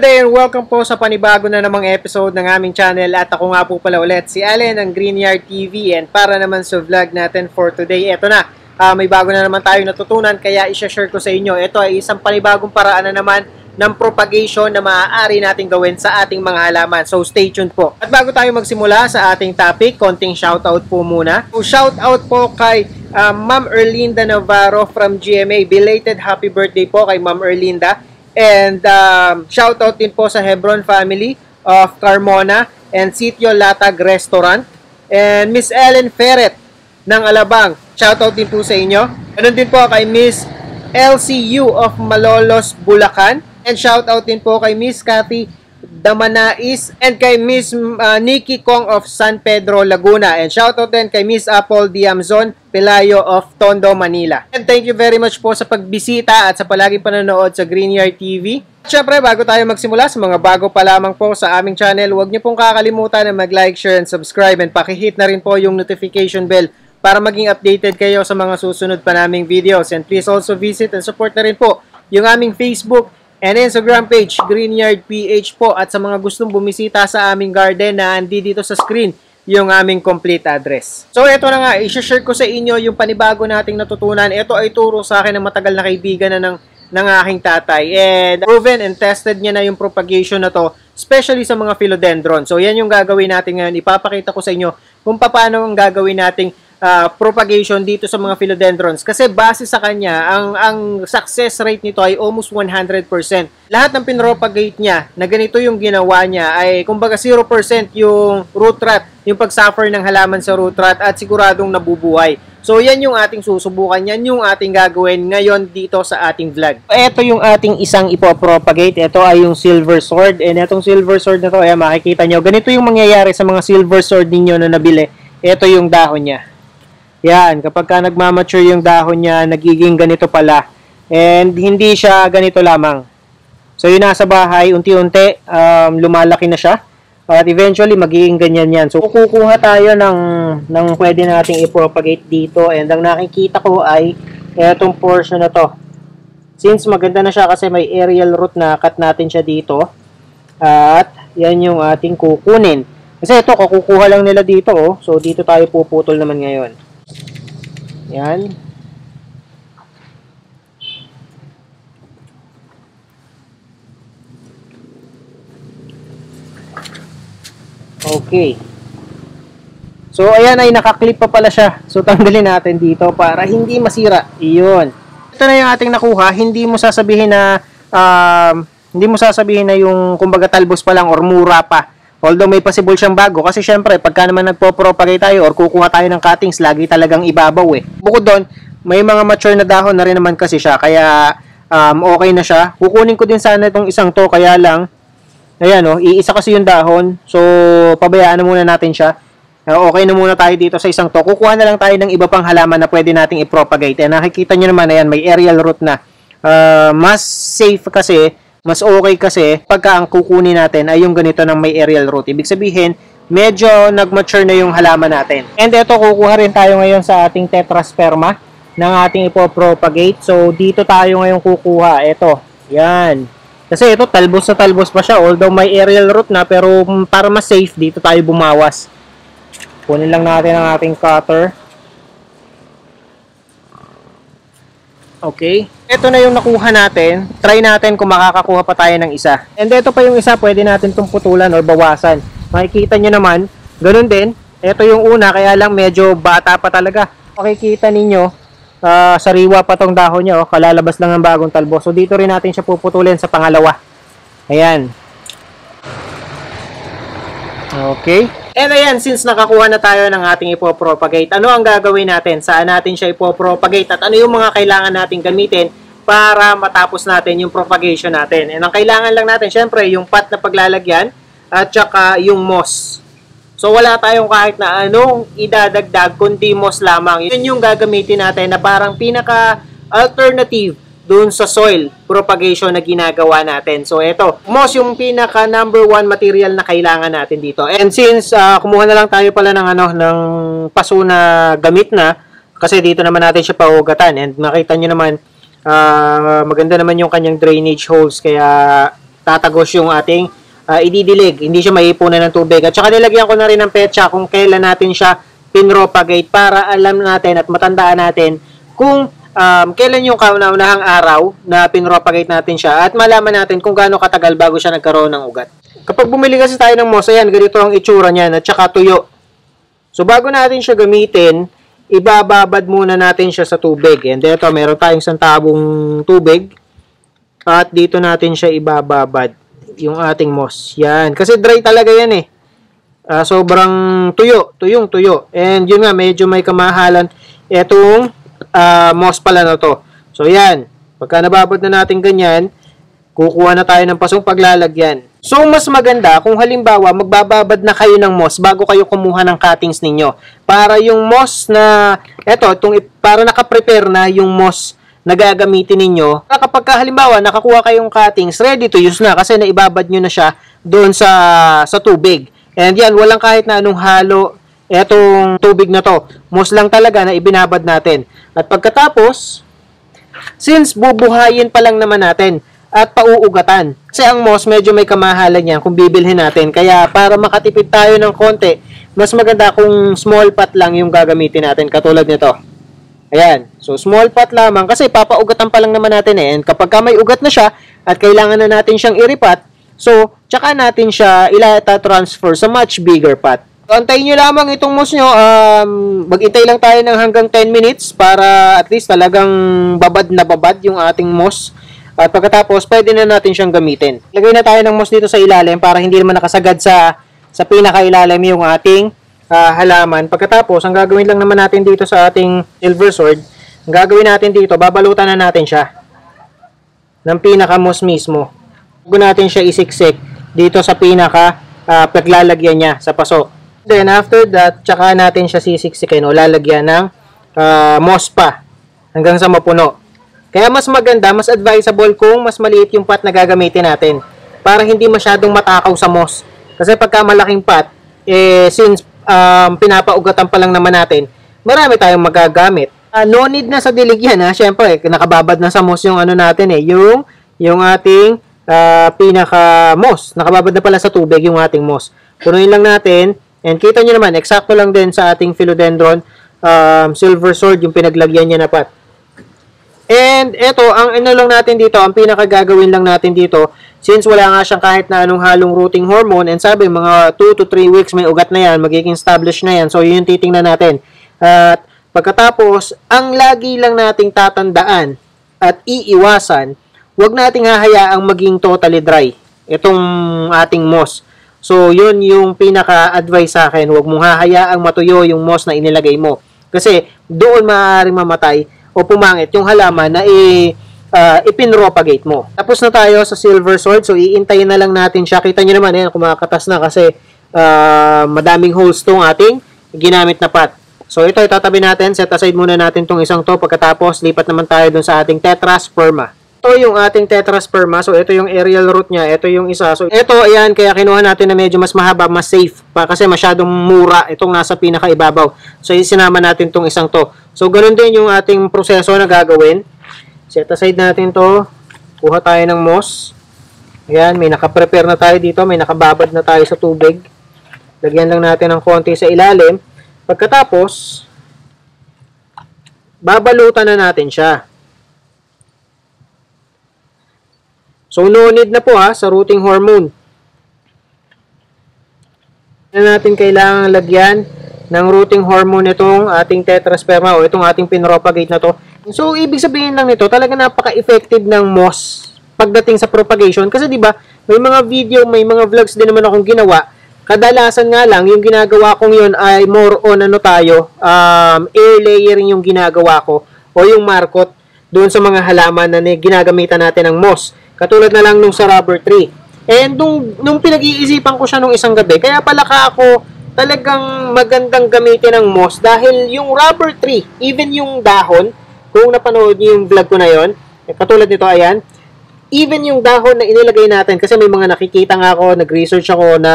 Good day and welcome po sa panibago na namang episode ng aming channel at ako nga po pala ulit si Allen ng Greenyard TV and para naman sa vlog natin for today, eto na, uh, may bago na naman tayong natutunan kaya isa-share ko sa inyo. Ito ay isang panibagong paraan na naman ng propagation na maaari nating gawin sa ating mga halaman. So stay tuned po. At bago tayo magsimula sa ating topic, konting shoutout po muna. So shoutout po kay uh, Ma'am Erlinda Navarro from GMA. Belated happy birthday po kay Ma'am Erlinda. And um, shout out din po sa Hebron family of Carmona and Sitio Latag Restaurant. And Miss Ellen Ferret ng Alabang. Shout out din po sa inyo. Ganun din po kay Miss LCU of Malolos, Bulacan. And shout out din po kay Miss Cathy Damanais and kay Miss uh, Nikki Kong of San Pedro, Laguna. And shout out din kay Miss Apple Diamzon Pelayo of Tondo, Manila. And thank you very much po sa pagbisita at sa palagi panonood sa Greenyard TV. At syempre, bago tayo magsimula sa mga bago pa lamang po sa aming channel, huwag niyo pong kakalimutan na mag-like, share, and subscribe and pakihit na rin po yung notification bell para maging updated kayo sa mga susunod pa naming videos. And please also visit and support na rin po yung aming Facebook and Instagram page, Greenyard PH po. At sa mga gustong bumisita sa aming garden na andi dito sa screen, yung aming complete address. So ito na nga, i-share ko sa inyo yung panibago nating natutunan. Ito ay turo sa akin ng matagal na kaibigan na ng, ng aking tatay. And proven and tested niya na yung propagation na to, especially sa mga philodendron. So yan yung gagawin natin ngayon. Ipapakita ko sa inyo kung paano ang gagawin nating uh, propagation dito sa mga philodendrons kasi base sa kanya ang ang success rate nito ay almost 100%. Lahat ng pinropagate niya na ganito yung ginawa niya ay kumbaga 0% yung root rot, yung pag-suffer ng halaman sa root rot at siguradong nabubuhay. So yan yung ating susubukan, yan yung ating gagawin ngayon dito sa ating vlog. Ito yung ating isang ipopropagate, ito ay yung silver sword and itong silver sword na to, ay makikita nyo, ganito yung mangyayari sa mga silver sword ninyo na nabili. Ito yung dahon niya. Yan, kapag ka nagmamature yung dahon niya, nagiging ganito pala. And hindi siya ganito lamang. So yung nasa bahay, unti-unti um, lumalaki na siya. At eventually, magiging ganyan yan. So kukuha tayo ng, ng pwede nating i-propagate dito. And ang nakikita ko ay etong portion na to. Since maganda na siya kasi may aerial root na cut natin siya dito. At yan yung ating kukunin. Kasi ito, kukuha lang nila dito. Oh. So dito tayo puputol naman ngayon. Yan. Okay. So, ayan ay nakaklip pa pala siya. So, tanggalin natin dito para hindi masira. Iyon. Ito na yung ating nakuha. Hindi mo sasabihin na um, hindi mo sasabihin na yung kumbaga talbos pa lang or mura pa. Although may possible siyang bago kasi syempre pagka naman nagpo-propagate tayo or kukuha tayo ng cuttings, lagi talagang ibabaw eh. Bukod doon, may mga mature na dahon na rin naman kasi siya kaya um, okay na siya. Kukunin ko din sana itong isang to kaya lang ayan oh, iisa kasi yung dahon. So pabayaan na muna natin siya. Uh, okay na muna tayo dito sa isang to. Kukuha na lang tayo ng iba pang halaman na pwede nating i-propagate. And nakikita nyo naman, ayan, may aerial root na. Uh, mas safe kasi mas okay kasi pagka ang kukunin natin ay yung ganito ng may aerial root. Ibig sabihin, medyo nag-mature na yung halaman natin. And ito, kukuha rin tayo ngayon sa ating tetrasperma ng ating ipopropagate. So, dito tayo ngayon kukuha. Ito, yan. Kasi ito, talbos sa talbos pa siya. Although may aerial root na, pero para mas safe, dito tayo bumawas. Kunin lang natin ang ating cutter. Okay. Ito na yung nakuha natin. Try natin kung makakakuha pa tayo ng isa. And ito pa yung isa, pwede natin itong putulan or bawasan. Makikita nyo naman, ganun din. Ito yung una, kaya lang medyo bata pa talaga. Makikita ninyo, uh, sariwa pa tong dahon niya. Oh, kalalabas lang ng bagong talbo. So dito rin natin siya puputulin sa pangalawa. Ayan. Okay. And ayan, since nakakuha na tayo ng ating ipopropagate, ano ang gagawin natin? Saan natin siya ipopropagate? At ano yung mga kailangan natin gamitin para matapos natin yung propagation natin? And ang kailangan lang natin, syempre, yung pot na paglalagyan at saka yung moss. So wala tayong kahit na anong idadagdag kundi moss lamang. Yun yung gagamitin natin na parang pinaka alternative dun sa soil propagation na ginagawa natin. So, ito, moss yung pinaka number one material na kailangan natin dito. And since uh, kumuha na lang tayo pala ng, ano, ng paso na gamit na, kasi dito naman natin siya paugatan. And makita nyo naman, uh, maganda naman yung kanyang drainage holes, kaya tatagos yung ating uh, ididilig. Hindi siya maipunan ng tubig. At saka nilagyan ko na rin ng petsa kung kailan natin siya pinropagate para alam natin at matandaan natin kung um, kailan yung kauna-unahang araw na pinropagate natin siya at malaman natin kung gaano katagal bago siya nagkaroon ng ugat. Kapag bumili kasi tayo ng moss, ayan, ganito ang itsura niyan at saka tuyo. So bago natin siya gamitin, ibababad muna natin siya sa tubig. And dito, meron tayong santabong tubig. At dito natin siya ibababad yung ating moss. Yan. Kasi dry talaga yan eh. Uh, sobrang tuyo. Tuyong tuyo. And yun nga, medyo may kamahalan. Itong uh, moss pala na to. So yan. Pagka nababad na natin ganyan, kukuha na tayo ng pasong paglalagyan. So, mas maganda kung halimbawa magbababad na kayo ng moss bago kayo kumuha ng cuttings ninyo. Para yung moss na, eto, itong, para nakaprepare na yung moss na gagamitin ninyo. Kapag ka, halimbawa nakakuha kayong cuttings, ready to use na kasi naibabad nyo na siya doon sa, sa tubig. And yan, walang kahit na anong halo etong tubig na to. Moss lang talaga na ibinabad natin. At pagkatapos, since bubuhayin pa lang naman natin, at pauugatan. Kasi ang moss medyo may kamahalan yan kung bibilhin natin. Kaya para makatipid tayo ng konti, mas maganda kung small pot lang yung gagamitin natin katulad nito. Ayan. So small pot lamang kasi papaugatan pa lang naman natin eh. And kapag ka may ugat na siya at kailangan na natin siyang iripat, so tsaka natin siya ilata-transfer sa much bigger pot. Antayin nyo lamang itong moss nyo. Um, mag-intay lang tayo ng hanggang 10 minutes para at least talagang babad na babad yung ating moss. At pagkatapos, pwede na natin siyang gamitin. Lagay na tayo ng moss dito sa ilalim para hindi naman nakasagad sa, sa pinakailalim yung ating uh, halaman. Pagkatapos, ang gagawin lang naman natin dito sa ating silver sword, ang gagawin natin dito, babalutan na natin siya ng pinaka-moss mismo. Bago natin siya isiksik dito sa pinaka uh, paglalagyan niya sa paso. Then, after that, tsaka natin siya sisiksikin o lalagyan ng uh, moss pa hanggang sa mapuno. Kaya mas maganda, mas advisable kung mas maliit yung pot na gagamitin natin para hindi masyadong matakaw sa moss. Kasi pagka malaking pot, eh, since um, pinapaugatan pa lang naman natin, marami tayong magagamit. Uh, no need na sa diligyan ha. Siyempre, nakababad na sa moss yung ano natin eh. Yung, yung ating uh, pinaka moss. Nakababad na pala sa tubig yung ating moss. Punuin lang natin. And kita nyo naman, eksakto lang din sa ating philodendron um, silver sword yung pinaglagyan niya na pot. And ito, ang ano lang natin dito, ang pinakagagawin lang natin dito, since wala nga siyang kahit na anong halong rooting hormone, and sabi, mga 2 to 3 weeks may ugat na yan, magiging established na yan. So, yun yung titingnan natin. At pagkatapos, ang lagi lang nating tatandaan at iiwasan, huwag nating hahayaang maging totally dry itong ating moss. So, yun yung pinaka-advice sa akin. Huwag mong hahayaang matuyo yung moss na inilagay mo. Kasi, doon maaaring mamatay o pumangit yung halaman na i uh, ipinropagate mo. Tapos na tayo sa silver sword. So, iintayin na lang natin siya. Kita nyo naman, eh, kumakatas na kasi uh, madaming holes tong ating ginamit na pot. So, ito itatabi natin. Set aside muna natin tong isang to. Pagkatapos, lipat naman tayo dun sa ating tetrasperma. Ito yung ating tetrasperma. So, ito yung aerial root niya. Ito yung isa. So, ito, ayan, kaya kinuha natin na medyo mas mahaba, mas safe pa kasi masyadong mura itong nasa pinakaibabaw. So, sinama natin tong isang to. So, ganun din yung ating proseso na gagawin. Set aside natin to. Kuha tayo ng moss. Ayan, may nakaprepare na tayo dito. May nakababad na tayo sa tubig. Lagyan lang natin ng konti sa ilalim. Pagkatapos, babalutan na natin siya. So, no need na po ha sa rooting hormone. Na natin kailangan lagyan ng rooting hormone itong ating tetrasperma o itong ating pinropagate na to. So, ibig sabihin lang nito, talaga napaka-effective ng moss pagdating sa propagation. Kasi 'di ba, may mga video, may mga vlogs din naman akong ginawa. Kadalasan nga lang, yung ginagawa kong yun ay more on ano tayo, um, air layering yung ginagawa ko o yung markot doon sa mga halaman na ginagamitan natin ng moss. Katulad na lang nung sa rubber tree. And nung, nung pinag-iisipan ko siya nung isang gabi, kaya pala ka ako talagang magandang gamitin ng moss dahil yung rubber tree, even yung dahon, kung napanood niyo yung vlog ko na yon, eh, katulad nito, ayan, even yung dahon na inilagay natin, kasi may mga nakikita nga ako, nag-research ako na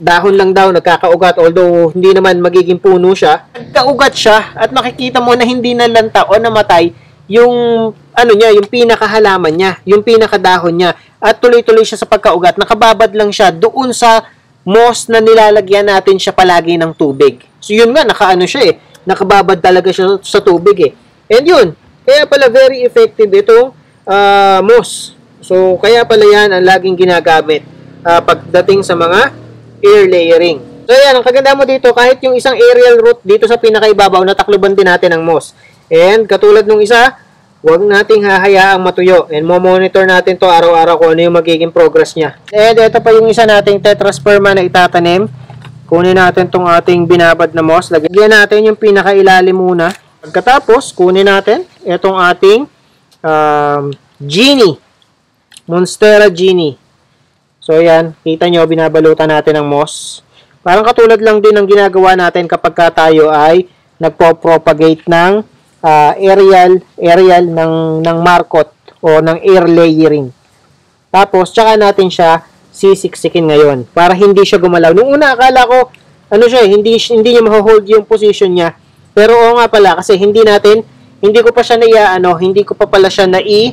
dahon lang daw nagkakaugat, although hindi naman magiging puno siya, nagkaugat siya, at makikita mo na hindi nalanta o namatay yung ano niya, yung pinakahalaman niya, yung pinakadahon niya, at tuloy-tuloy siya sa pagkaugat. Nakababad lang siya doon sa moss na nilalagyan natin siya palagi ng tubig. So yun nga, nakaano siya eh, nakababad talaga siya sa tubig eh. And yun, kaya pala very effective itong uh, moss. So kaya pala yan ang laging ginagamit uh, pagdating sa mga air layering. So yan, ang kaganda mo dito, kahit yung isang aerial root dito sa pinakaibabaw, natakluban din natin ng moss. And katulad nung isa, huwag nating hahayaang matuyo. And mo-monitor natin to araw-araw kung ano yung magiging progress niya. And ito pa yung isa nating tetrasperma na itatanim. Kunin natin tong ating binabad na moss. Lagyan natin yung pinakailalim muna. Pagkatapos, kunin natin itong ating um, genie. Monstera genie. So yan, kita nyo, binabalutan natin ng moss. Parang katulad lang din ng ginagawa natin kapag ka tayo ay nagpo-propagate ng uh, aerial aerial ng ng markot o ng air layering. Tapos tsaka natin siya sisiksikin ngayon para hindi siya gumalaw. Nung una akala ko ano siya, hindi hindi niya ma-hold yung position niya. Pero oo nga pala kasi hindi natin hindi ko pa siya na ano, hindi ko pa pala siya na i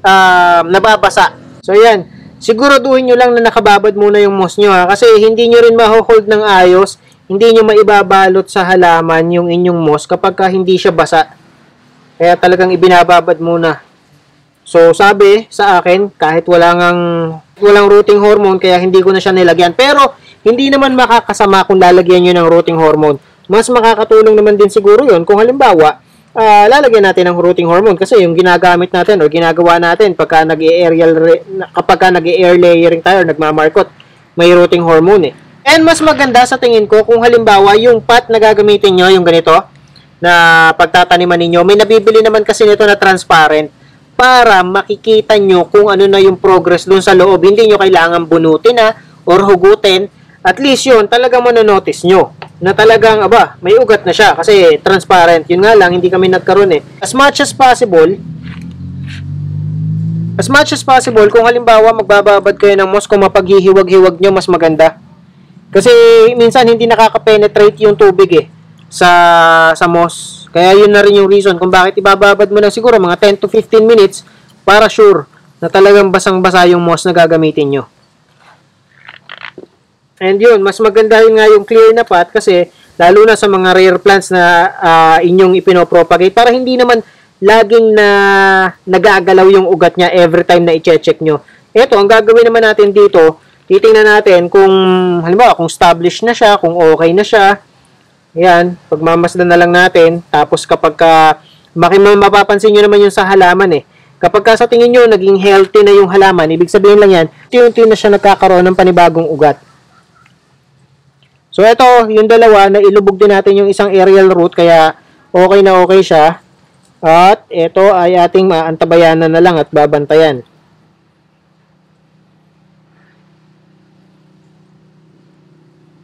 uh, nababasa. So yan, siguraduhin niyo lang na nakababad muna yung moss niyo ha kasi hindi niyo rin ma-hold ng ayos, hindi niyo maibabalot sa halaman yung inyong moss kapag ka hindi siya basa. Kaya talagang ibinababad muna. So sabi sa akin, kahit wala ngang, walang rooting hormone, kaya hindi ko na siya nilagyan. Pero hindi naman makakasama kung lalagyan nyo ng rooting hormone. Mas makakatulong naman din siguro yon kung halimbawa, uh, lalagyan natin ng rooting hormone kasi yung ginagamit natin o ginagawa natin pagka nag-aerial kapag ka nag-air layering tayo nagmamarkot, may rooting hormone eh. And mas maganda sa tingin ko kung halimbawa yung pot na gagamitin nyo, yung ganito, na pagtataniman ninyo. May nabibili naman kasi nito na transparent para makikita nyo kung ano na yung progress dun sa loob. Hindi nyo kailangan bunutin na or hugutin. At least yun, talagang manonotice nyo na talagang, aba, may ugat na siya kasi transparent. Yun nga lang, hindi kami nagkaroon eh. As much as possible, as much as possible, kung halimbawa magbababad kayo ng moss, kung mapaghihiwag-hiwag nyo, mas maganda. Kasi minsan hindi nakaka-penetrate yung tubig eh sa sa moss. Kaya yun na rin yung reason kung bakit ibababad mo na siguro mga 10 to 15 minutes para sure na talagang basang-basa yung moss na gagamitin nyo. And yun, mas maganda yun nga yung clear na pot kasi lalo na sa mga rare plants na uh, inyong ipinopropagate para hindi naman laging na nagagalaw yung ugat niya every time na i-check nyo. Ito, ang gagawin naman natin dito, titingnan natin kung halimbawa kung established na siya, kung okay na siya, yan, pagmamasdan na lang natin. Tapos kapag ka, mapapansin nyo naman yung sa halaman eh. Kapag ka sa tingin nyo, naging healthy na yung halaman, ibig sabihin lang yan, unti-unti na siya nagkakaroon ng panibagong ugat. So, ito, yung dalawa, na ilubog din natin yung isang aerial root, kaya okay na okay siya. At ito ay ating maantabayanan na lang at babantayan.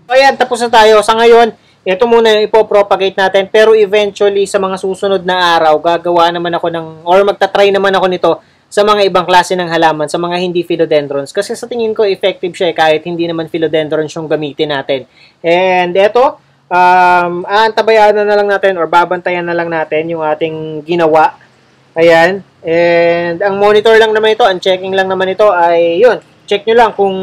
Ayan, tapos na tayo. Sa ngayon, ito muna yung ipopropagate natin. Pero eventually, sa mga susunod na araw, gagawa naman ako ng, or magta-try naman ako nito sa mga ibang klase ng halaman, sa mga hindi philodendrons. Kasi sa tingin ko, effective siya eh, kahit hindi naman philodendrons yung gamitin natin. And ito, um, aantabayan na lang natin or babantayan na lang natin yung ating ginawa. Ayan. And ang monitor lang naman ito, ang checking lang naman ito ay yun. Check nyo lang kung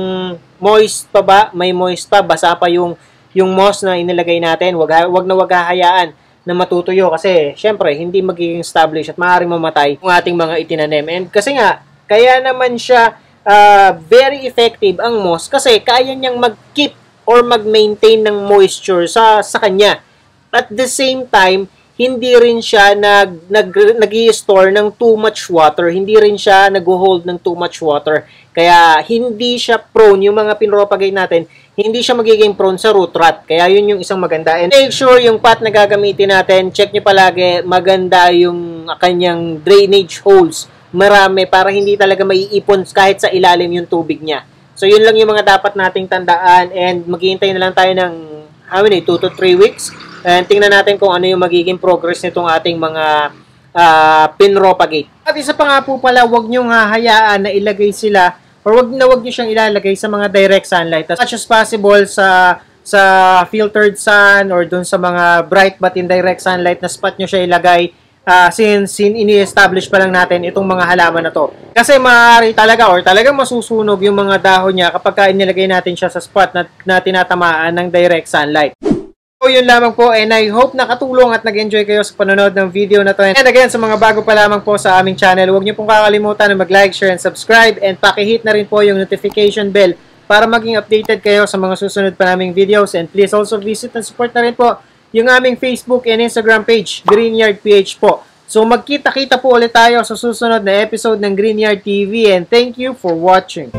moist pa ba, may moist pa, basa pa yung yung moss na inilagay natin, wag, wag na wag hahayaan na matutuyo kasi syempre hindi magiging established at maaaring mamatay yung ating mga itinanim. And kasi nga, kaya naman siya uh, very effective ang moss kasi kaya niyang mag-keep or mag-maintain ng moisture sa sa kanya. At the same time, hindi rin siya nag nag nag-store ng too much water, hindi rin siya nag-hold ng too much water. Kaya hindi siya prone yung mga pinropagate natin hindi siya magiging prone sa root rot. Kaya yun yung isang maganda. And make sure yung pot na gagamitin natin, check nyo palagi, maganda yung kanyang drainage holes. Marami para hindi talaga maiipon kahit sa ilalim yung tubig niya. So yun lang yung mga dapat nating tandaan and maghihintay na lang tayo ng how many, 2 to 3 weeks. And tingnan natin kung ano yung magiging progress nitong ating mga uh, pinropagate. At isa pa nga po pala, huwag nyo hahayaan na ilagay sila or wag na wag niyo siyang ilalagay sa mga direct sunlight as much as possible sa sa filtered sun or dun sa mga bright but indirect sunlight na spot nyo siya ilagay uh, since sin ini-establish pa lang natin itong mga halaman na to. Kasi maaari talaga or talagang masusunog yung mga dahon niya kapag ka inilagay natin siya sa spot na, na tinatamaan ng direct sunlight. So yun lamang po and I hope nakatulong at nag-enjoy kayo sa panonood ng video na to. And again, sa mga bago pa lamang po sa aming channel, huwag niyo pong kakalimutan na mag-like, share, and subscribe and pakihit na rin po yung notification bell para maging updated kayo sa mga susunod pa naming videos and please also visit and support na rin po yung aming Facebook and Instagram page, Greenyard PH po. So magkita-kita po ulit tayo sa susunod na episode ng Greenyard TV and thank you for watching.